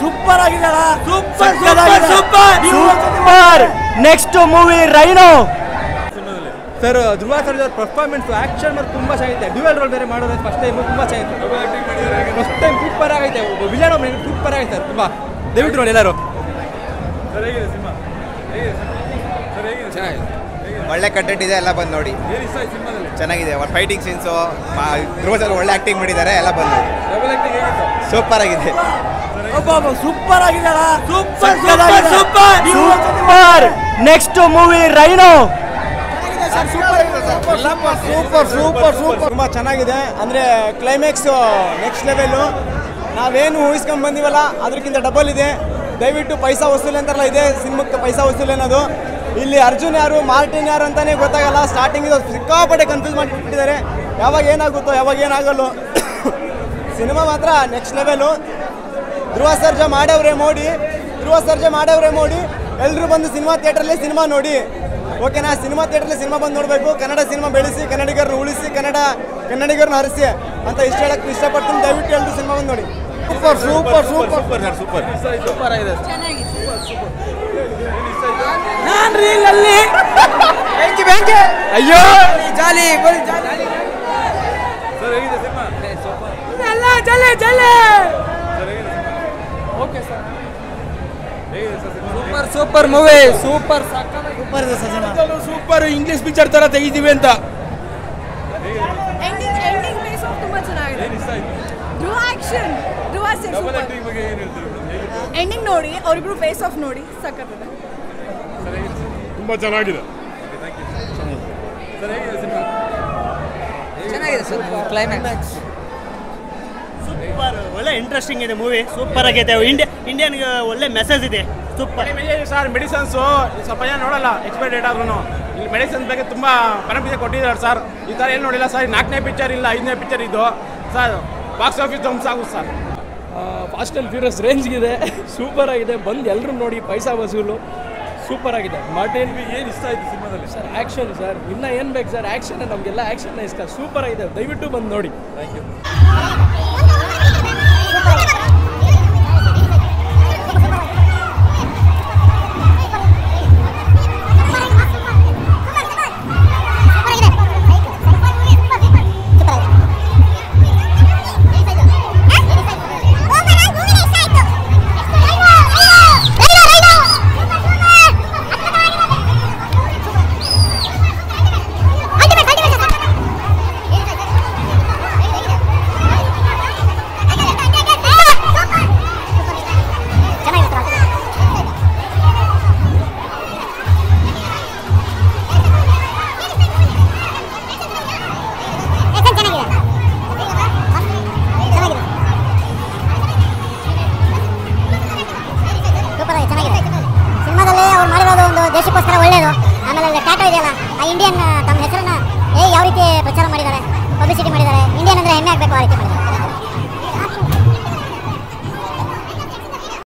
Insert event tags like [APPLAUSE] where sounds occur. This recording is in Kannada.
ಸೂಪರ್ ಆಗಿದೆ super. Super super next movie rhino sir Dhruva sir performance action ಮತ್ತು ತುಂಬಾ ಚೆನ್ನಾಗಿದೆ. ಡ್ಯುವೆಲ್ ರೋಲ್ ಬೇರೆ ಮಾಡೋದು ಫಸ್ಟ್ ಟೈಮ್ ತುಂಬಾ ಚೆನ್ನಾಗಿದೆ. ಫಸ್ಟ್ ಟೈಮ್ ಸೂಪರ್ ಆಗೈತೆ. ಒಬ್ಬ ವಿಲನ್ ಒಬ್ಬ ಸೂಪರ್ ಆಗೈತೆ ಸರ್. ತುಂಬಾ. ದಯವಿಟ್ಟು ನೋಡಿ ಎಲ್ಲರೂ. ಚೆನ್ನಾಗಿದೆ. ಒಳ್ಳೆ ಕಂಟೆಂಟ್ ಇದೆ ಎಲ್ಲ ಬಂದು ನೋಡಿ. ಚೆನ್ನಾಗಿದೆ. ಅವ್ರ ಫೈಟಿಂಗ್ ಸೀನ್ಸು ಧ್ರುವ ಸರ್ ಒಳ್ಳೆ ಆಕ್ಟಿಂಗ್ ಮಾಡಿದ್ದಾರೆ ಎಲ್ಲ ಬಂದು ನೋಡಿ. ಸೂಪರ್ ಆಗಿದೆ. Super super super super next movie rhino super super super ತುಂಬ ಚೆನ್ನಾಗಿದೆ. ಅಂದರೆ ಕ್ಲೈಮ್ಯಾಕ್ಸ್ ನೆಕ್ಸ್ಟ್ ಲೆವೆಲ್ಲು ನಾವೇನು ಊಹಿಸ್ಕೊಂಡ್ ಬಂದಿವಲ್ಲ ಅದಕ್ಕಿಂತ ಡಬಲ್ ಇದೆ. ದಯವಿಟ್ಟು ಪೈಸಾ ವಸೂಲಿ ಅಂತಾರಲ್ಲ ಇದೆ ಸಿನಿಮಾಕ್ಕೆ ಪೈಸಾ ವಸೂಲಿ ಅನ್ನೋದು. ಇಲ್ಲಿ ಅರ್ಜುನ್ ಯಾರು ಮಾರ್ಟಿನ್ ಯಾರು ಅಂತಾನೆ ಗೊತ್ತಾಗಲ್ಲ. ಸ್ಟಾರ್ಟಿಂಗ್ ಇದು ಸಿಕ್ಕಾಪಟ್ಟೆ ಕನ್ಫ್ಯೂಸ್ ಮಾಡಿಬಿಟ್ಟಿದ್ದಾರೆ. ಯಾವಾಗ ಏನಾಗುತ್ತೋ ಯಾವಾಗ ಏನಾಗಲ್ಲೋ [COUGHS] ಸಿನಿಮಾ ಮಾತ್ರ ನೆಕ್ಸ್ಟ್ ಲೆವೆಲು ಧ್ರುವ ಸರ್ಜಾ ಮಾಡವ್ರೆ ಮೋಡಿ ಧ್ರುವ ಸರ್ಜಾ ಮಾಡವ್ರೆ ಮೋಡಿ ಎಲ್ಲರೂ ಬಂದು ಸಿನಿಮಾ ಥಿಯೇಟ್ರಲ್ಲಿ ಸಿನಿಮಾ ನೋಡಿ. ಓಕೆನಾ ಸಿನಿಮಾ ಥಿಯೇಟ್ರಲ್ಲಿ ಸಿನಿಮಾ ಬಂದು ನೋಡಬೇಕು ಕನ್ನಡ ಸಿನಿಮಾ ಬೆಳೆಸಿ ಕನ್ನಡಿಗರನ್ನ ಉಳಿಸಿ ಕನ್ನಡ ಕನ್ನಡಿಗರನ್ನ ಹರಿಸಿ ಅಂತ ಇಷ್ಟ ಹೇಳಕ್ಕೆ ಇಷ್ಟಪಡ್ತೀನಿ. ದಯವಿಟ್ಟು ಎಲ್ಲರೂ ಸಿನಿಮಾ ಬಂದು ನೋಡಿ. Super super super. Super super. ಆಗಿದೆ. ರೀಲಲ್ಲಿ ಬೆಂಕಿ ಬೆಂಕಿ ಅಯ್ಯೋ! ಜಾಲಿ. ಸರ್ ಹೇಗಿದೆ ಸಿನಿಮಾ? ಎಲ್ಲ ಜಲೆ ಜಲೆ. Super super movie super super ಇದೆ ಸರ್ ಸೂಪರ್ ಇಂಗ್ಲಿಷ್ ಪಿಕ್ಚರ್ ತರ ತೆಗಿತೀವಿ ಅಂತ. ಎಂಡಿಂಗ್ ಎಂಡಿಂಗ್ ಫೇಸ್ ಆಫ್ ತುಂಬಾ ಚೆನ್ನಾಗಿದೆ. ಧ್ರುವ ಆಕ್ಷನ್ ಧ್ರುವ ಎಂಡಿಂಗ್ ನೋಡಿ ಅವರಿಬ್ರು ಫೇಸ್ ಆಫ್ ನೋಡಿ ಸಖತ್ತಿದೆ ತುಂಬಾ ಚೆನ್ನಾಗಿದೆ. ಚೆನ್ನಾಗಿದೆ ಸರ್ ಕ್ಲೈಮ್ಯಾಕ್ಸ್ ಸೂಪರ್ ಒಳ್ಳೆ ಇಂಟ್ರೆಸ್ಟಿಂಗ್ ಇದೆ ಮೂವಿ ಸೂಪರ್ ಆಗೈತೆ. ಇಂಡಿಯನ್ ಇಂಡಿಯನ್ಗೆ ಒಳ್ಳೆ ಮೆಸೇಜ್ ಇದೆ. ಸೂಪರ್ ಸರ್ ಮೆಡಿಸನ್ಸ್ ಸ್ವಲ್ಪ ಜನ ನೋಡಲ್ಲ ಎಕ್ಸ್ಪೈರ್ ಡೇಟ್ ಆದ್ರೂ ಇಲ್ಲಿ ಮೆಡಿಸನ್ಸ್ ಬಗ್ಗೆ ತುಂಬ ಪರಂಪರೆ ಕೊಟ್ಟಿದ್ದಾರೆ ಸರ್. ಈ ಥರ ಏನು ನೋಡಿಲ್ಲ ಸರ್. ನಾಲ್ಕನೇ ಪಿಕ್ಚರ್ ಇಲ್ಲ ಐದನೇ ಪಿಕ್ಚರ್ ಇದು. ಸರ್ ಬಾಕ್ಸ್ ಆಫೀಸ್ ಧ್ವಂಸ ಆಗುತ್ತೆ ಸರ್. ಫಾಸ್ಟ್ ಆ್ಯಂಡ್ ಫ್ಯೂರಿಯಸ್ ಇದೆ ಸೂಪರ್ ಆಗಿದೆ. ಬಂದು ಎಲ್ಲರೂ ನೋಡಿ ಪೈಸಾ ವಸೂಲು. ಸೂಪರ್ ಆಗಿದೆ. ಮಾರ್ಟಿನ್ ಏನು ಇಷ್ಟ ಆಯ್ತು ಸಿನಿಮಾದಲ್ಲಿ? Sir action sir. ಇನ್ನೂ ಏನು ಬೇಕು ಸರ್? ಆ್ಯಕ್ಷನ್ ನಮಗೆಲ್ಲ ಆ್ಯಕ್ಷನ್ ಇಷ್ಟ. ಸೂಪರ್ ಆಗಿದೆ. ದಯವಿಟ್ಟು ಬಂದು ನೋಡಿ. ಥ್ಯಾಂಕ್ ಅವ್ರು ದೇಶಕ್ಕೋಸ್ಕರ ಒಳ್ಳೇದು. ಆಮೇಲೆ ಟಾಟಾ ಇದೆಯಲ್ಲ, ಆ ಇಂಡಿಯನ್ ತಮ್ಮ ಹೆಸರನ್ನ ಯಾವ ರೀತಿ ಪ್ರಚಾರ ಮಾಡಿದ್ದಾರೆ? ಪಬ್ಲಿಸಿಟಿ ಮಾಡಿದ್ದಾರೆ. ಇಂಡಿಯನ್ ಅಂದರೆ ಹೆಮ್ಮೆ ಆಗಬೇಕು ಆ ರೀತಿ.